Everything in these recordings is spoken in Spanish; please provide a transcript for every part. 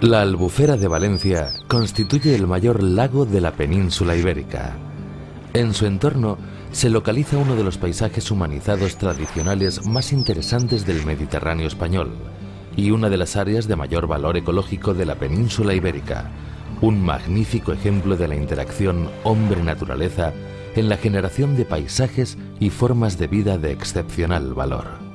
La albufera de Valencia constituye el mayor lago de la península ibérica. En su entorno se localiza uno de los paisajes humanizados tradicionales más interesantes del Mediterráneo español y una de las áreas de mayor valor ecológico de la península ibérica, un magnífico ejemplo de la interacción hombre-naturaleza en la generación de paisajes y formas de vida de excepcional valor.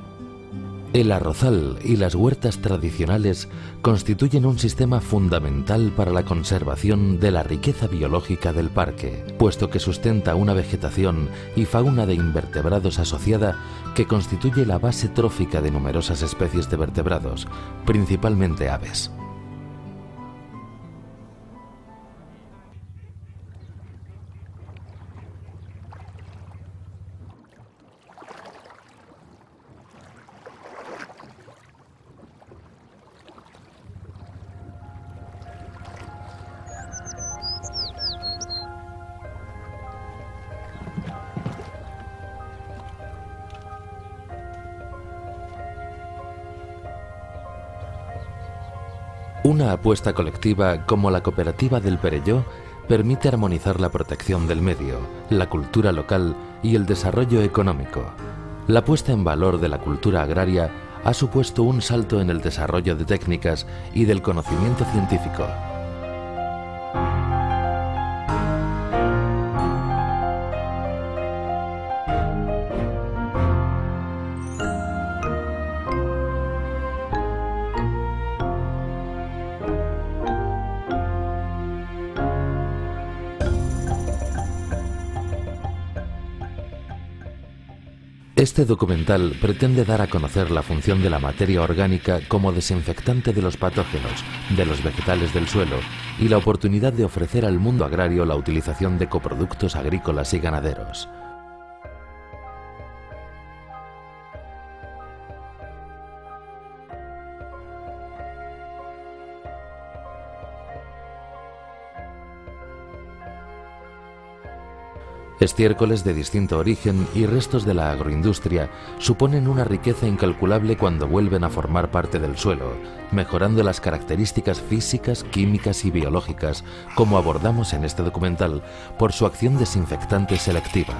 El arrozal y las huertas tradicionales constituyen un sistema fundamental para la conservación de la riqueza biológica del parque, puesto que sustenta una vegetación y fauna de invertebrados asociada que constituye la base trófica de numerosas especies de vertebrados, principalmente aves. Una apuesta colectiva como la cooperativa del Perelló permite armonizar la protección del medio, la cultura local y el desarrollo económico. La puesta en valor de la cultura agraria ha supuesto un salto en el desarrollo de técnicas y del conocimiento científico. Este documental pretende dar a conocer la función de la materia orgánica como desinfectante de los patógenos, de los vegetales del suelo y la oportunidad de ofrecer al mundo agrario la utilización de coproductos agrícolas y ganaderos. Estiércoles de distinto origen y restos de la agroindustria suponen una riqueza incalculable cuando vuelven a formar parte del suelo, mejorando las características físicas, químicas y biológicas, como abordamos en este documental, por su acción desinfectante selectiva.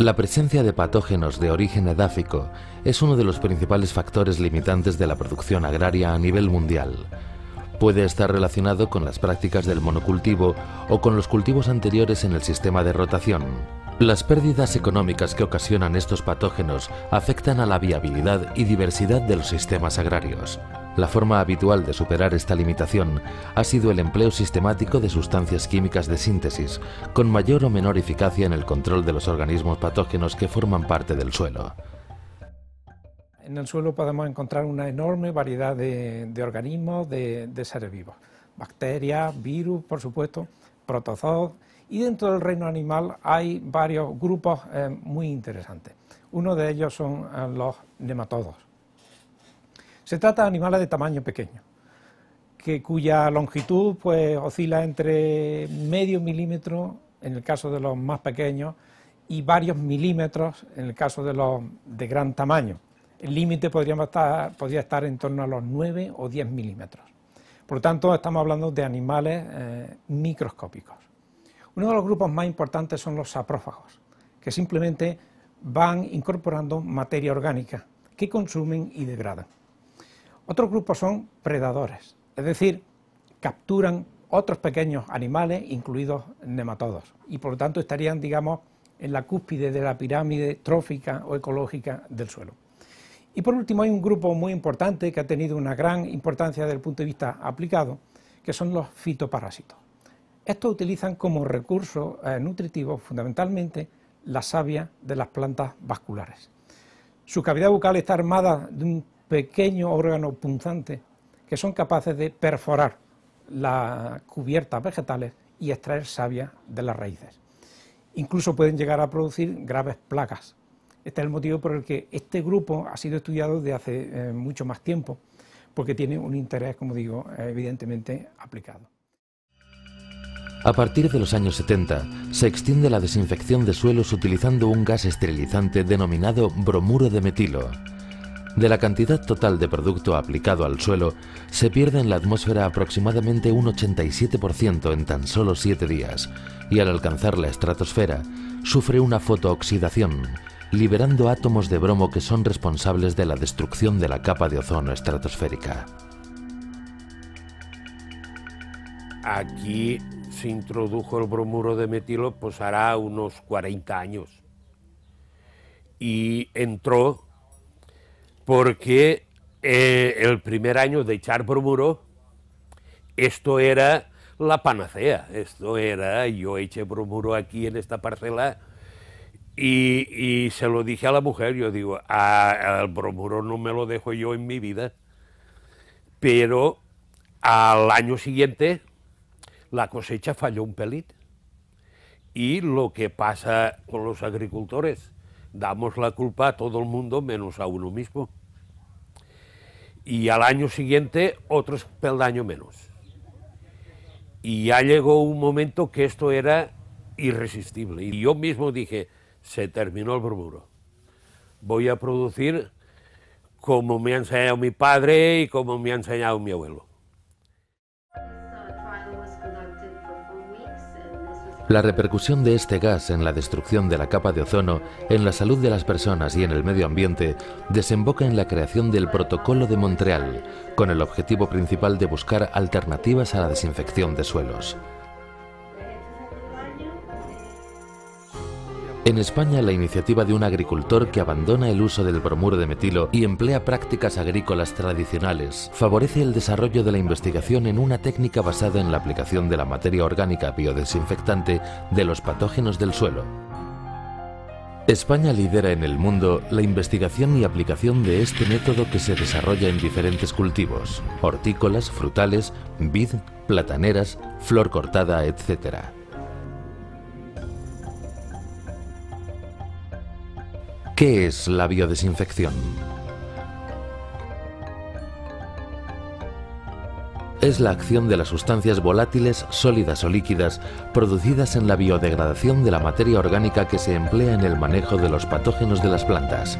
La presencia de patógenos de origen edáfico es uno de los principales factores limitantes de la producción agraria a nivel mundial. Puede estar relacionado con las prácticas del monocultivo o con los cultivos anteriores en el sistema de rotación. Las pérdidas económicas que ocasionan estos patógenos afectan a la viabilidad y diversidad de los sistemas agrarios. La forma habitual de superar esta limitación ha sido el empleo sistemático de sustancias químicas de síntesis, con mayor o menor eficacia en el control de los organismos patógenos que forman parte del suelo. En el suelo podemos encontrar una enorme variedad de, organismos, de, seres vivos, bacterias, virus, por supuesto, protozoos, y dentro del reino animal hay varios grupos eh, muy interesantes. Uno de ellos son eh, los nematodos se trata de animales de tamaño pequeño, que cuya longitud pues, oscila entre medio milímetro en el caso de los más pequeños y varios milímetros en el caso de los de gran tamaño. El límite podría estar en torno a los 9 o 10 milímetros. Por lo tanto, estamos hablando de animales eh, microscópicos. Uno de los grupos más importantes son los saprófagos, que simplemente van incorporando materia orgánica que consumen y degradan. Otros grupos son predadores, es decir, capturan otros pequeños animales, incluidos nematodos, y por lo tanto estarían, digamos, en la cúspide de la pirámide trófica o ecológica del suelo. Y por último hay un grupo muy importante que ha tenido una gran importancia desde el punto de vista aplicado, que son los fitoparásitos. Estos utilizan como recurso eh, nutritivo fundamentalmente la savia de las plantas vasculares. Su cavidad bucal está armada de un pequeños órganos punzantes que son capaces de perforar las cubiertas vegetales y extraer savia de las raíces. Incluso pueden llegar a producir graves plagas. Este es el motivo por el que este grupo ha sido estudiado desde hace eh, mucho más tiempo, porque tiene un interés, como digo, evidentemente aplicado. A partir de los años 70, se extiende la desinfección de suelos utilizando un gas esterilizante denominado bromuro de metilo. De la cantidad total de producto aplicado al suelo, se pierde en la atmósfera aproximadamente un 87% en tan solo 7 días, y al alcanzar la estratosfera, sufre una fotooxidación, liberando átomos de bromo que son responsables de la destrucción de la capa de ozono estratosférica. Aquí se introdujo el bromuro de metilo pues hará unos 40 años. Y entró porque eh, el primer año de echar bromuro, esto era la panacea, esto era, yo eché bromuro aquí en esta parcela y, se lo dije a la mujer, yo digo, al bromuro no me lo dejo yo en mi vida, pero al año siguiente la cosecha falló un pelín. Y lo que pasa con los agricultores, damos la culpa a todo el mundo menos a uno mismo. Y al año siguiente otro peldaño menos. Y ya llegó un momento que esto era irresistible. Y yo mismo dije, se terminó el bromuro. Voy a producir como me ha enseñado mi padre y como me ha enseñado mi abuelo. La repercusión de este gas en la destrucción de la capa de ozono, en la salud de las personas y en el medio ambiente desemboca en la creación del Protocolo de Montreal, con el objetivo principal de buscar alternativas a la desinfección de suelos. En España, la iniciativa de un agricultor que abandona el uso del bromuro de metilo y emplea prácticas agrícolas tradicionales favorece el desarrollo de la investigación en una técnica basada en la aplicación de la materia orgánica biodesinfectante de los patógenos del suelo. España lidera en el mundo la investigación y aplicación de este método que se desarrolla en diferentes cultivos, hortícolas, frutales, vid, plataneras, flor cortada, etc. ¿Qué es la biodesinfección? Es la acción de las sustancias volátiles, sólidas o líquidas, producidas en la biodegradación de la materia orgánica que se emplea en el manejo de los patógenos de las plantas.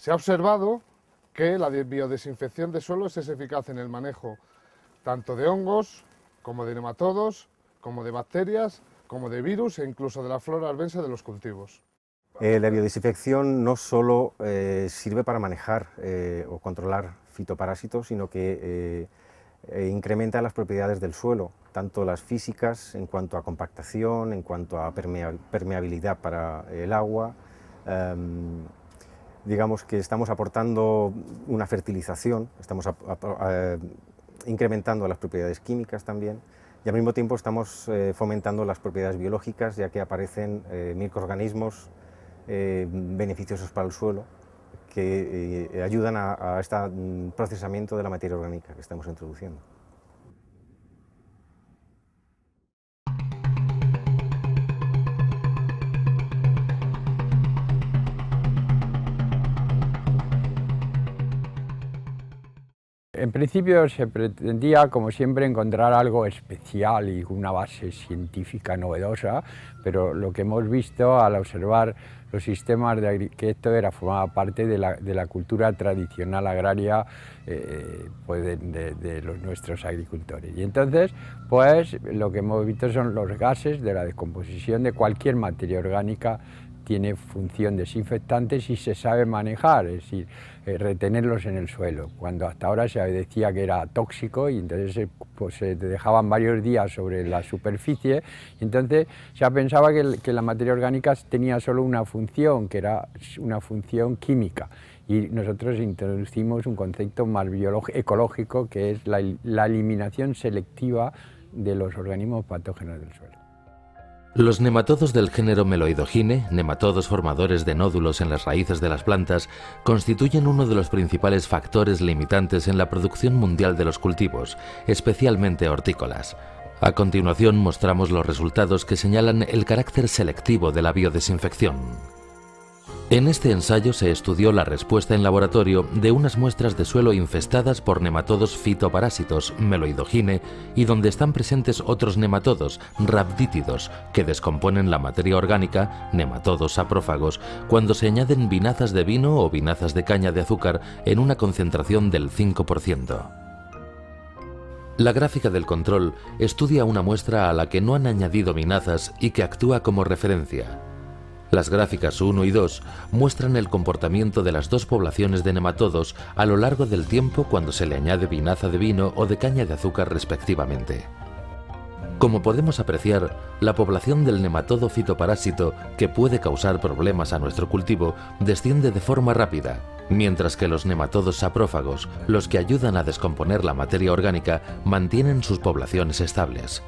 Se ha observado que la biodesinfección de suelos es eficaz en el manejo tanto de hongos, como de nematodos, como de bacterias, como de virus e incluso de la flora albense de los cultivos. Eh, la biodesinfección no solo eh, sirve para manejar eh, o controlar fitoparásitos, sino que incrementa las propiedades del suelo, tanto las físicas en cuanto a compactación, en cuanto a permeabilidad para el agua, em, digamos que estamos aportando una fertilización, estamos eh, incrementando las propiedades químicas también y al mismo tiempo estamos eh, fomentando las propiedades biológicas ya que aparecen eh, microorganismos beneficiosos para el suelo que ayudan a este procesamiento de la materia orgánica que estamos introduciendo. En principio se pretendía, como siempre, encontrar algo especial y una base científica novedosa, pero lo que hemos visto al observar los sistemas de que esto era formaba parte de la, cultura tradicional agraria eh, pues de, los, nuestros agricultores. Y entonces, pues lo que hemos visto son los gases de la descomposición de cualquier materia orgánica tiene función desinfectante si se sabe manejar, es decir, eh, retenerlos en el suelo, cuando hasta ahora se decía que era tóxico y entonces pues, se dejaban varios días sobre la superficie y entonces se pensaba que, que la materia orgánica tenía solo una función, que era una función química y nosotros introducimos un concepto más ecológico que es la eliminación selectiva de los organismos patógenos del suelo. Los nematodos del género Meloidogine, nematodos formadores de nódulos en las raíces de las plantas, constituyen uno de los principales factores limitantes en la producción mundial de los cultivos, especialmente hortícolas. A continuación mostramos los resultados que señalan el carácter selectivo de la biodesinfección. En este ensayo se estudió la respuesta en laboratorio de unas muestras de suelo infestadas por nematodos fitoparásitos, meloidogine, y donde están presentes otros nematodos, rabdítidos, que descomponen la materia orgánica, nematodos saprófagos, cuando se añaden vinazas de vino o vinazas de caña de azúcar en una concentración del 5%. La gráfica del control estudia una muestra a la que no han añadido vinazas y que actúa como referencia. Las gráficas 1 y 2 muestran el comportamiento de las dos poblaciones de nematodos a lo largo del tiempo cuando se le añade vinaza de vino o de caña de azúcar respectivamente. Como podemos apreciar, la población del nematodo fitoparásito que puede causar problemas a nuestro cultivo desciende de forma rápida, mientras que los nematodos saprófagos, los que ayudan a descomponer la materia orgánica, mantienen sus poblaciones estables.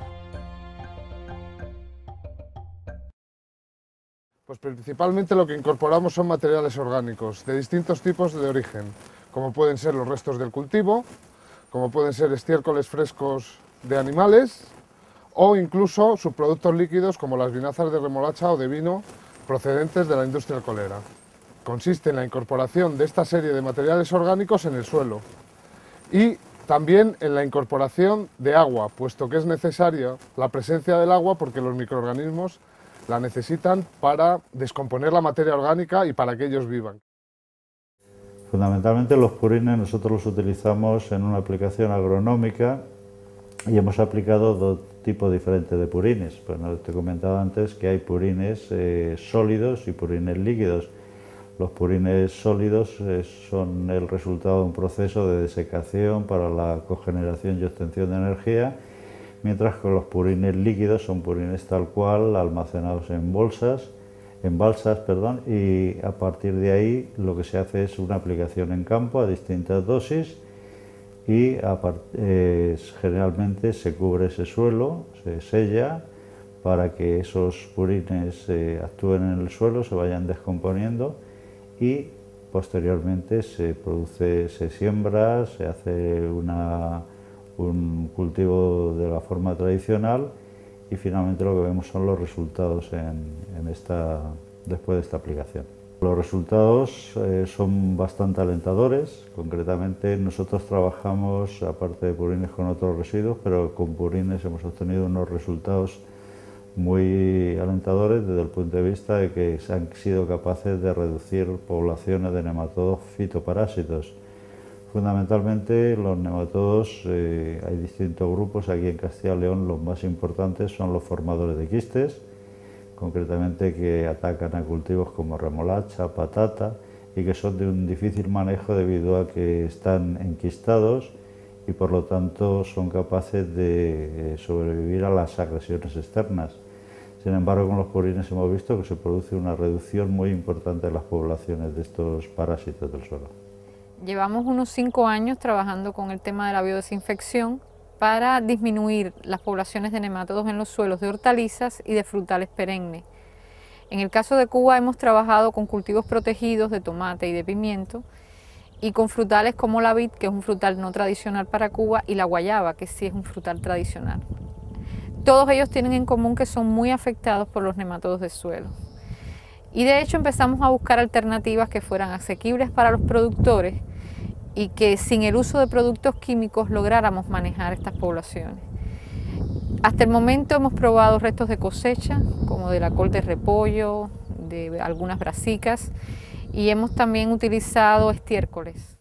Pues principalmente lo que incorporamos son materiales orgánicos de distintos tipos de origen, como pueden ser los restos del cultivo, como pueden ser estiércoles frescos de animales o incluso subproductos líquidos como las vinazas de remolacha o de vino procedentes de la industria alcoholera. Consiste en la incorporación de esta serie de materiales orgánicos en el suelo y también en la incorporación de agua, puesto que es necesaria la presencia del agua porque los microorganismos la necesitan para descomponer la materia orgánica y para que ellos vivan. Fundamentalmente los purines nosotros los utilizamos en una aplicación agronómica y hemos aplicado dos tipos diferentes de purines. Bueno, te he comentado antes que hay purines eh, sólidos y purines líquidos. Los purines sólidos eh, son el resultado de un proceso de desecación para la cogeneración y obtención de energía mientras que los purines líquidos son purines tal cual, almacenados en bolsas, en balsas, perdón, y a partir de ahí lo que se hace es una aplicación en campo a distintas dosis y generalmente se cubre ese suelo, se sella para que esos purines eh, actúen en el suelo, se vayan descomponiendo y posteriormente se produce, se siembra, se hace una un cultivo de la forma tradicional y finalmente lo que vemos son los resultados en, esta, después de esta aplicación. Los resultados eh, son bastante alentadores, concretamente nosotros trabajamos, aparte de purines, con otros residuos, pero con purines hemos obtenido unos resultados muy alentadores desde el punto de vista de que se han sido capaces de reducir poblaciones de nematodos fitoparásitos Fundamentalmente los nematodos, eh, hay distintos grupos, aquí en Castilla y León los más importantes son los formadores de quistes, concretamente que atacan a cultivos como remolacha, patata y que son de un difícil manejo debido a que están enquistados y por lo tanto son capaces de eh, sobrevivir a las agresiones externas. Sin embargo, con los purines hemos visto que se produce una reducción muy importante de las poblaciones de estos parásitos del suelo. Llevamos unos cinco años trabajando con el tema de la biodesinfección para disminuir las poblaciones de nematodos en los suelos de hortalizas y de frutales perennes. En el caso de Cuba hemos trabajado con cultivos protegidos de tomate y de pimiento y con frutales como la vid, que es un frutal no tradicional para Cuba, y la guayaba, que sí es un frutal tradicional. Todos ellos tienen en común que son muy afectados por los nematodos de suelo. Y de hecho empezamos a buscar alternativas que fueran asequibles para los productores y que sin el uso de productos químicos lográramos manejar estas poblaciones. Hasta el momento hemos probado restos de cosecha, como de la col de repollo, de algunas brasicas, y hemos también utilizado estiércoles.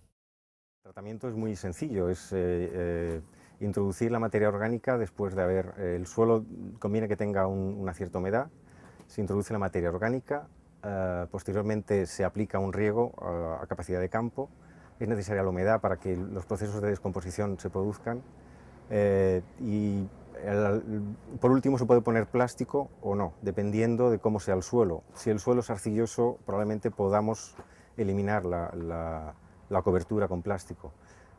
El tratamiento es muy sencillo, es eh, eh, introducir la materia orgánica después de haber... Eh, el suelo conviene que tenga una cierta humedad, se introduce la materia orgánica, posteriormente se aplica un riego a capacidad de campo, es necesaria la humedad para que los procesos de descomposición se produzcan eh, y por último se puede poner plástico o no, dependiendo de cómo sea el suelo. Si el suelo es arcilloso probablemente podamos eliminar la, cobertura con plástico,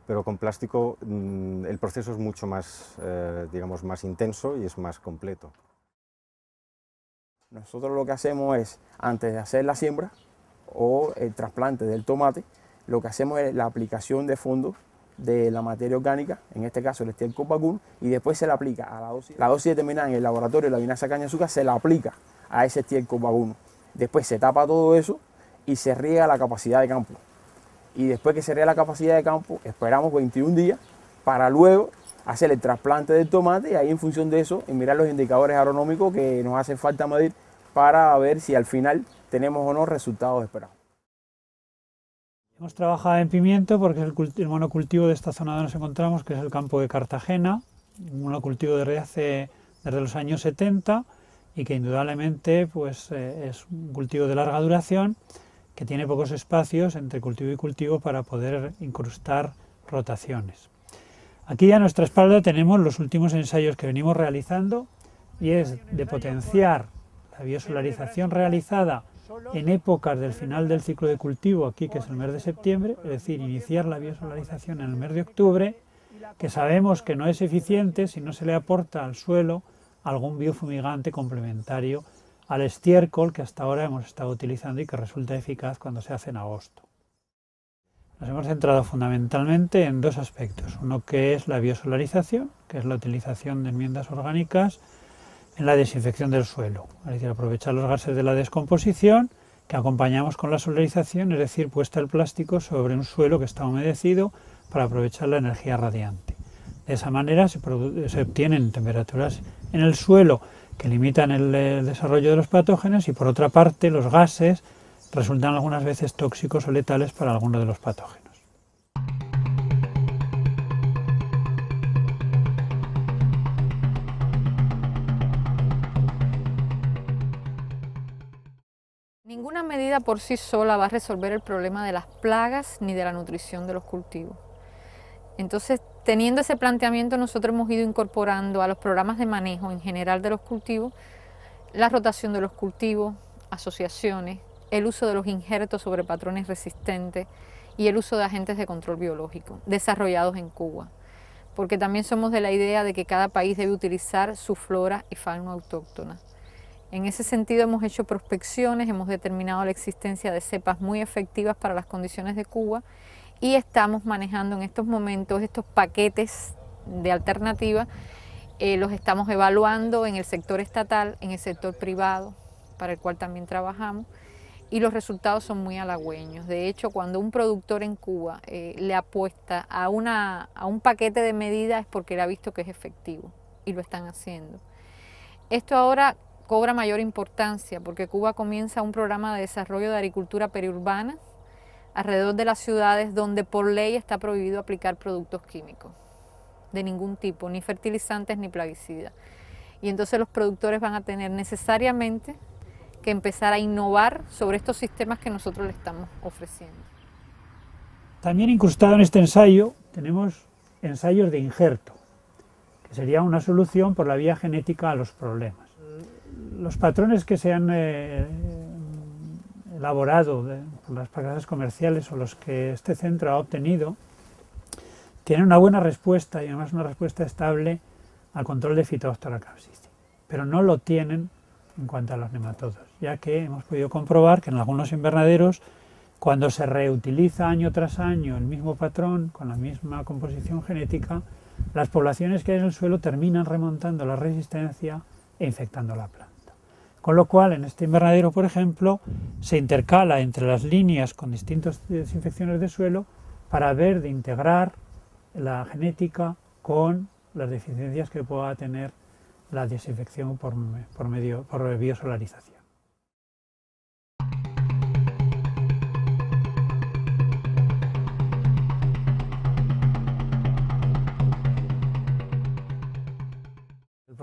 pero con plástico mm, el proceso es mucho más, eh, digamos, más intenso y es más completo. Nosotros lo que hacemos es, antes de hacer la siembra o el trasplante del tomate, lo que hacemos es la aplicación de fondo de la materia orgánica, en este caso el estiércol vacuno, y después se le aplica a la dosis. La dosis determinada en el laboratorio de la vinaza caña azúcar se la aplica a ese estiércol vacuno. Después se tapa todo eso y se riega la capacidad de campo. Y después que se riega la capacidad de campo, esperamos 21 días para luego hacer el trasplante del tomate y ahí en función de eso, y mirar los indicadores agronómicos que nos hacen falta medir para ver si al final tenemos o no resultados esperados. Hemos trabajado en pimiento porque es el, monocultivo de esta zona donde nos encontramos, que es el campo de Cartagena, un monocultivo desde hace desde los años 70 y que indudablemente pues, eh, es un cultivo de larga duración que tiene pocos espacios entre cultivo y cultivo para poder incrustar rotaciones. Aquí a nuestra espalda tenemos los últimos ensayos que venimos realizando y es de potenciar la biosolarización realizada en épocas del final del ciclo de cultivo, aquí que es el mes de septiembre, es decir, iniciar la biosolarización en el mes de octubre, que sabemos que no es eficiente si no se le aporta al suelo algún biofumigante complementario al estiércol que hasta ahora hemos estado utilizando y que resulta eficaz cuando se hace en agosto. Nos hemos centrado fundamentalmente en dos aspectos. Uno que es la biosolarización, que es la utilización de enmiendas orgánicas en la desinfección del suelo, es decir, aprovechar los gases de la descomposición que acompañamos con la solarización, es decir, puesta el plástico sobre un suelo que está humedecido para aprovechar la energía radiante. De esa manera se, obtienen temperaturas en el suelo que limitan el, desarrollo de los patógenos y por otra parte los gases resultan algunas veces tóxicos o letales para algunos de los patógenos. Por sí sola va a resolver el problema de las plagas ni de la nutrición de los cultivos. Entonces, teniendo ese planteamiento, nosotros hemos ido incorporando a los programas de manejo en general de los cultivos la rotación de los cultivos, asociaciones, el uso de los injertos sobre patrones resistentes y el uso de agentes de control biológico desarrollados en Cuba. Porque también somos de la idea de que cada país debe utilizar su flora y fauna autóctona. En ese sentido hemos hecho prospecciones, hemos determinado la existencia de cepas muy efectivas para las condiciones de Cuba y estamos manejando en estos momentos estos paquetes de alternativas, eh, los estamos evaluando en el sector estatal, en el sector privado, para el cual también trabajamos, y los resultados son muy halagüeños. De hecho, cuando un productor en Cuba eh, le apuesta a, una, a un paquete de medidas es porque él ha visto que es efectivo y lo están haciendo. Esto ahora cobra mayor importancia porque Cuba comienza un programa de desarrollo de agricultura periurbana alrededor de las ciudades donde por ley está prohibido aplicar productos químicos de ningún tipo, ni fertilizantes ni plaguicidas. Y entonces los productores van a tener necesariamente que empezar a innovar sobre estos sistemas que nosotros le estamos ofreciendo. También incrustado en este ensayo tenemos ensayos de injerto, que sería una solución por la vía genética a los problemas los patrones que se han eh, elaborado por las casas comerciales o los que este centro ha obtenido tienen una buena respuesta y además una respuesta estable al control de Phytophthora pero no lo tienen en cuanto a los nematodos, ya que hemos podido comprobar que en algunos invernaderos, cuando se reutiliza año tras año el mismo patrón con la misma composición genética, las poblaciones que hay en el suelo terminan remontando la resistencia e infectando la planta. Con lo cual, en este invernadero, por ejemplo, se intercala entre las líneas con distintas desinfecciones de suelo para ver de integrar la genética con las deficiencias que pueda tener la desinfección por, medio, por biosolarización.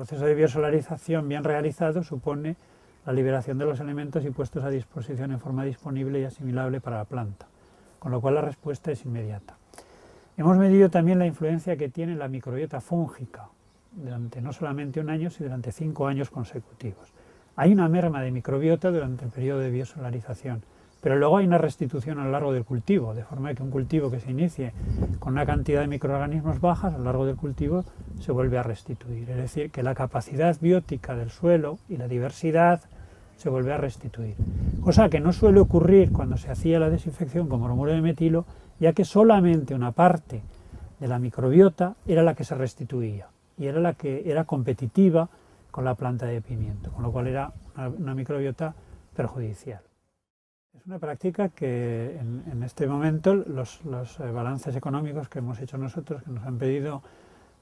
Proceso de biosolarización bien realizado supone la liberación de los elementos y puestos a disposición en forma disponible y asimilable para la planta, con lo cual la respuesta es inmediata. Hemos medido también la influencia que tiene la microbiota fúngica durante no solamente un año, sino durante cinco años consecutivos. Hay una merma de microbiota durante el periodo de biosolarización, pero luego hay una restitución a lo largo del cultivo, de forma que un cultivo que se inicie con una cantidad de microorganismos bajas a lo largo del cultivo se vuelve a restituir. Es decir, que la capacidad biótica del suelo y la diversidad se vuelve a restituir. Cosa que no suele ocurrir cuando se hacía la desinfección con bromuro de metilo, ya que solamente una parte de la microbiota era la que se restituía y era la que era competitiva con la planta de pimiento, con lo cual era una, microbiota perjudicial. Es una práctica que en, este momento los, eh, balances económicos que hemos hecho nosotros, que nos han pedido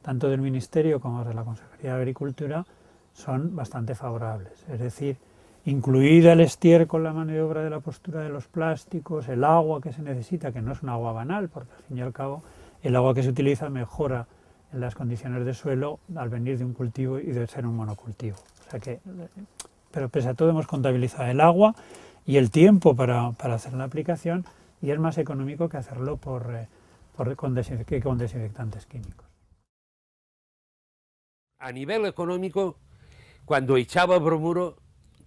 tanto del Ministerio como de la Consejería de Agricultura, son bastante favorables. Es decir, incluida el estiércol, la maniobra de la postura de los plásticos, el agua que se necesita, que no es un agua banal, porque al fin y al cabo el agua que se utiliza mejora en las condiciones de suelo al venir de un cultivo y de ser un monocultivo. O sea que, pero pese a todo hemos contabilizado el agua y el tiempo para, para hacer la aplicación y es más económico que hacerlo por, eh, por con, con desinfectantes químicos. A nivel económico, cuando echaba bromuro,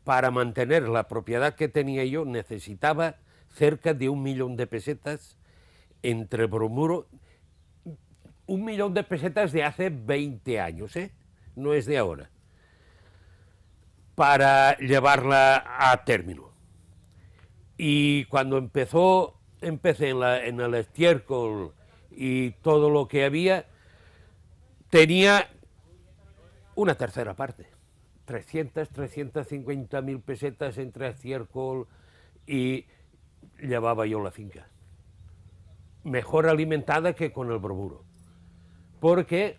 para mantener la propiedad que tenía yo necesitaba cerca de un millón de pesetas entre bromuro un millón de pesetas de hace 20 años, ¿eh? no es de ahora, para llevarla a término. Y cuando empezó, empecé en, en el estiércol y todo lo que había, tenía una tercera parte, 300, 350 mil pesetas entre estiércol y llevaba yo la finca. Mejor alimentada que con el bromuro porque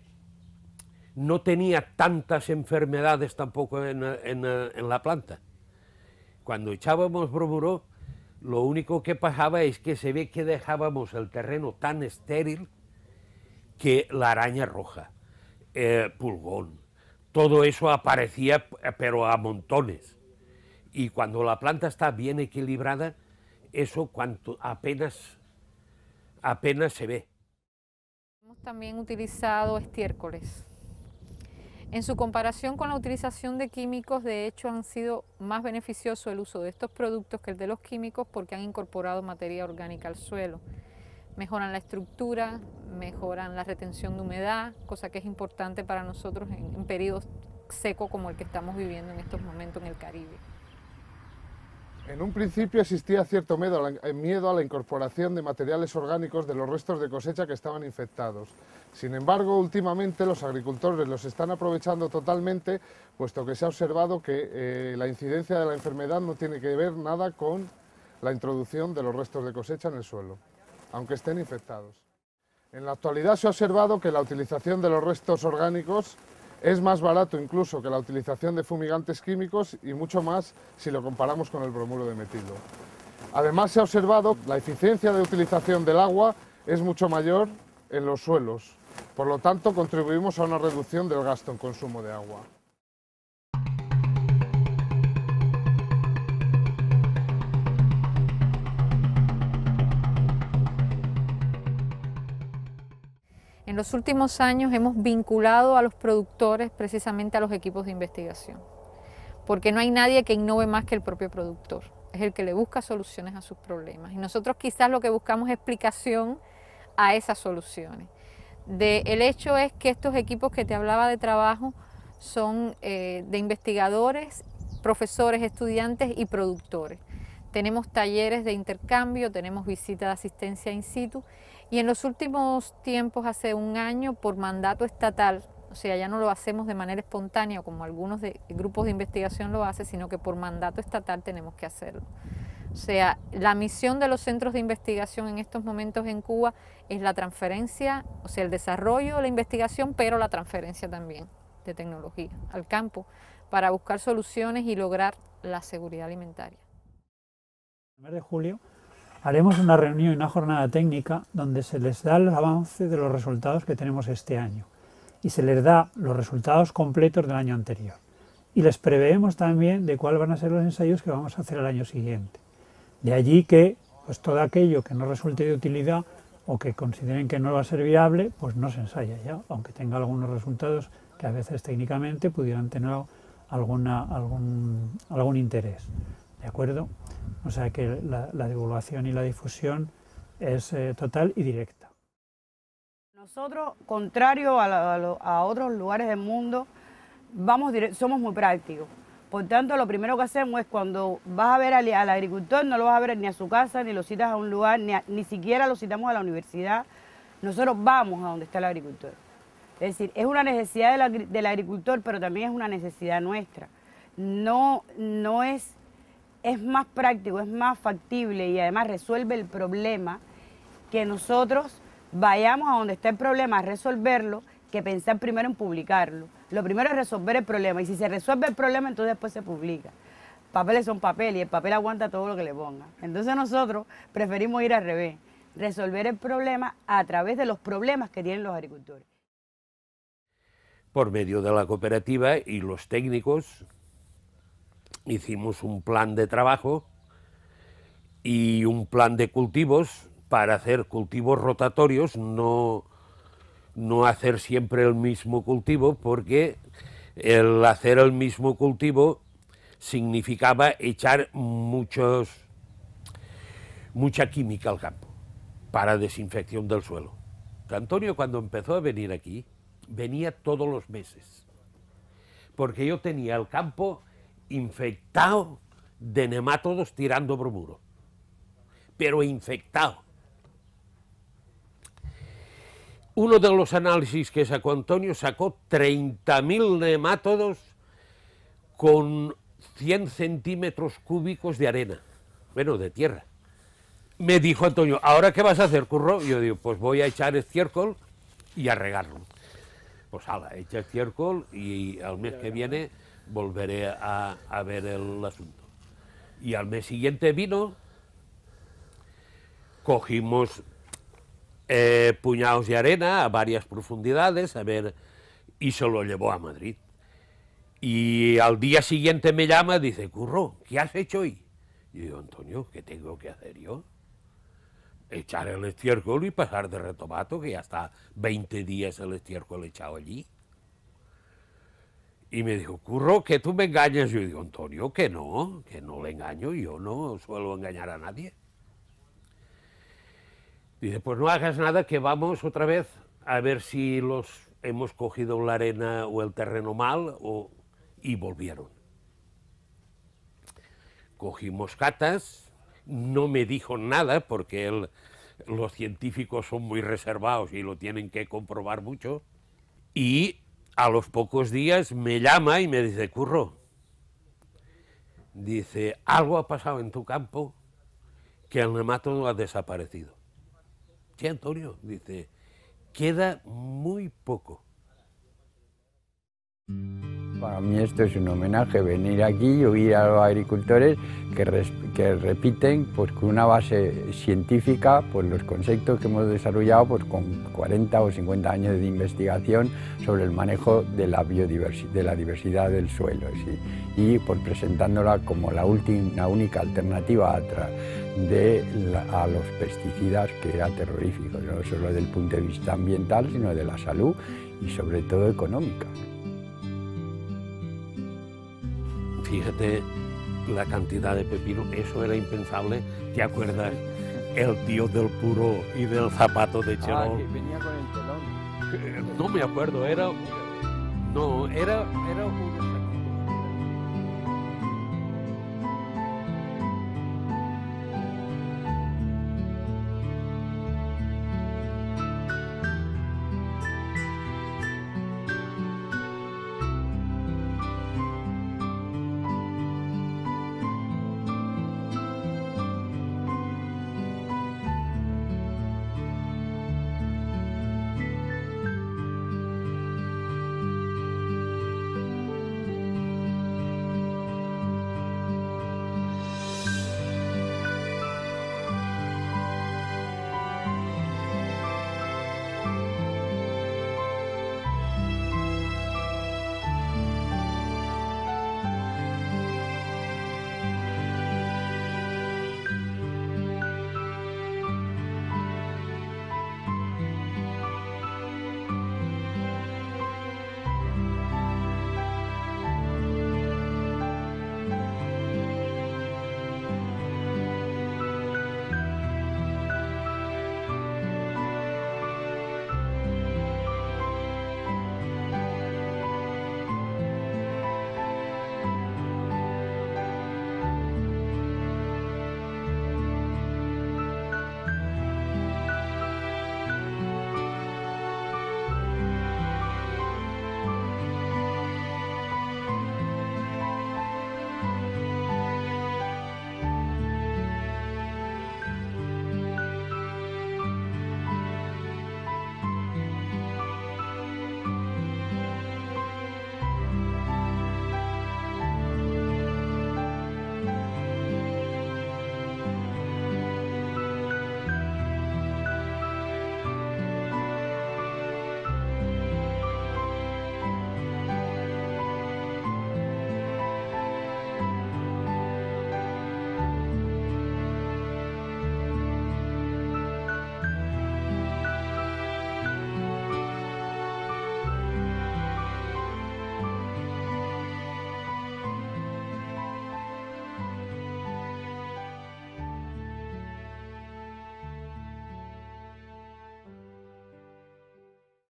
no tenía tantas enfermedades tampoco en, la planta. Cuando echábamos bromuro, lo único que pasaba es que se ve que dejábamos el terreno tan estéril que la araña roja, eh, pulgón, todo eso aparecía pero a montones. Y cuando la planta está bien equilibrada, eso cuanto apenas, apenas se ve también utilizado estiércoles. En su comparación con la utilización de químicos, de hecho, han sido más beneficioso el uso de estos productos que el de los químicos porque han incorporado materia orgánica al suelo. Mejoran la estructura, mejoran la retención de humedad, cosa que es importante para nosotros en, en periodos secos como el que estamos viviendo en estos momentos en el Caribe. En un principio existía cierto eh, miedo a, la, incorporación de materiales orgánicos de los restos de cosecha que estaban infectados. Sin embargo, últimamente los agricultores los están aprovechando totalmente, puesto que se ha observado que eh, la incidencia de la enfermedad no tiene que ver nada con la introducción de los restos de cosecha en el suelo, aunque estén infectados. En la actualidad se ha observado que la utilización de los restos orgánicos es más barato incluso que la utilización de fumigantes químicos y mucho más si lo comparamos con el bromuro de metilo. Además se ha observado que la eficiencia de utilización del agua es mucho mayor en los suelos, por lo tanto contribuimos a una reducción del gasto en consumo de agua. En los últimos años hemos vinculado a los productores precisamente a los equipos de investigación, porque no hay nadie que innove más que el propio productor, es el que le busca soluciones a sus problemas. Y nosotros quizás lo que buscamos es explicación a esas soluciones. el hecho es que estos equipos que te hablaba de trabajo son eh, de investigadores, profesores, estudiantes y productores. Tenemos talleres de intercambio, tenemos visitas de asistencia in situ y en los últimos tiempos, hace un año, por mandato estatal, o sea, ya no lo hacemos de manera espontánea como algunos de, grupos de investigación lo hacen, sino que por mandato estatal tenemos que hacerlo. O sea, la misión de los centros de investigación en estos momentos en Cuba es la transferencia, o sea, el desarrollo, la investigación, pero la transferencia también de tecnología al campo para buscar soluciones y lograr la seguridad alimentaria. El mes de julio haremos una reunión y una jornada técnica donde se les da el avance de los resultados que tenemos este año y se les da los resultados completos del año anterior. Y les preveemos también de cuáles van a ser los ensayos que vamos a hacer el año siguiente. De allí que pues, todo aquello que no resulte de utilidad o que consideren que no va a ser viable, pues no se ensaya ya, aunque tenga algunos resultados que a veces técnicamente pudieran tener algún interés. ¿De acuerdo? O sea que la, divulgación y la difusión es eh, total y directa. Nosotros, contrario a, otros lugares del mundo, vamos somos muy prácticos. Por tanto, lo primero que hacemos es cuando vas a ver al, agricultor, no lo vas a ver ni a su casa, ni lo citas a un lugar, ni, ni siquiera lo citamos a la universidad. Nosotros vamos a donde está el agricultor. Es decir, es una necesidad del, agricultor, pero también es una necesidad nuestra. No, no es, es más práctico, es más factible y además resuelve el problema que nosotros vayamos a donde está el problema a resolverlo que pensar primero en publicarlo. Lo primero es resolver el problema y si se resuelve el problema entonces después se publica. Papeles son papel y el papel aguanta todo lo que le ponga. Entonces nosotros preferimos ir al revés, resolver el problema a través de los problemas que tienen los agricultores. Por medio de la cooperativa y los técnicos hicimos un plan de trabajo y un plan de cultivos para hacer cultivos rotatorios, no, no hacer siempre el mismo cultivo, porque el hacer el mismo cultivo significaba echar muchos, mucha química al campo para desinfección del suelo. Antonio cuando empezó a venir aquí, venía todos los meses, porque yo tenía el campo infectado de nemátodos tirando bromuro, pero infectado. Uno de los análisis que sacó Antonio sacó 30.000 nemátodos con 100 centímetros cúbicos de arena, bueno, de tierra. Me dijo Antonio, ¿ahora qué vas a hacer, curro? yo digo, pues voy a echar estiércol y a regarlo. Pues ala, echa estiércol y al mes que viene volveré a, a ver el asunto. Y al mes siguiente vino, cogimos eh, puñados de arena a varias profundidades, a ver, y se lo llevó a Madrid. Y al día siguiente me llama dice, Curro, ¿qué has hecho hoy? Y digo, Antonio, ¿qué tengo que hacer yo? Echar el estiércol y pasar de retomato, que ya está 20 días el estiércol echado allí. Y me dijo, Curro, que tú me engañas. Yo digo, Antonio, que no, que no le engaño, yo no suelo engañar a nadie. Dice, pues no hagas nada, que vamos otra vez a ver si los hemos cogido la arena o el terreno mal, o... y volvieron. Cogimos catas, no me dijo nada, porque los científicos son muy reservados y lo tienen que comprobar mucho, y a los pocos días me llama y me dice, Curro, dice, algo ha pasado en tu campo que el nematodo ha desaparecido. Sí, Antonio, dice, queda muy poco. Para mí esto es un homenaje, venir aquí y oír a los agricultores que, repiten pues, con una base científica pues, los conceptos que hemos desarrollado pues, con 40 o 50 años de investigación sobre el manejo de la biodiversidad, diversidad del suelo y por presentándola como la, última, la única alternativa a, a los pesticidas, que era terrorífico, no solo desde el punto de vista ambiental, sino de la salud y sobre todo económica. Fíjate la cantidad de pepino, eso era impensable. ¿Te acuerdas? El tío del puro y del zapato de. Ah, que venía con el telón. Eh, no me acuerdo, era... No, era, era